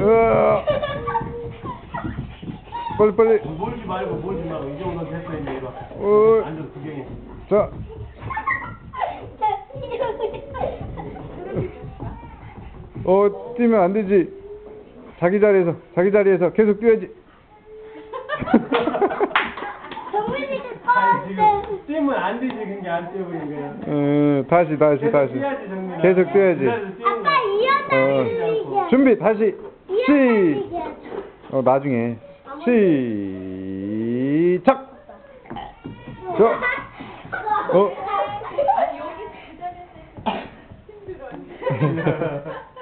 으아. 빨리 빨리. 몰지 말고 몰지 말고 이 정도 됐어 이제 이거. 어. 앉아 구경해. 자. 어, 뛰면 안 되지. 자기 자리에서, 자기 자리에서 계속 뛰어야지. 아니 지금 뛰면 안 되지 그게 안 뛰어버린 거야. 음, 다시, 다시, 계속 다시. 뛰어야지 정민아. 계속 뛰어야지. 기다려서 어. 준비, 다시. 시, 어, 나중에. 시작! 저, 어.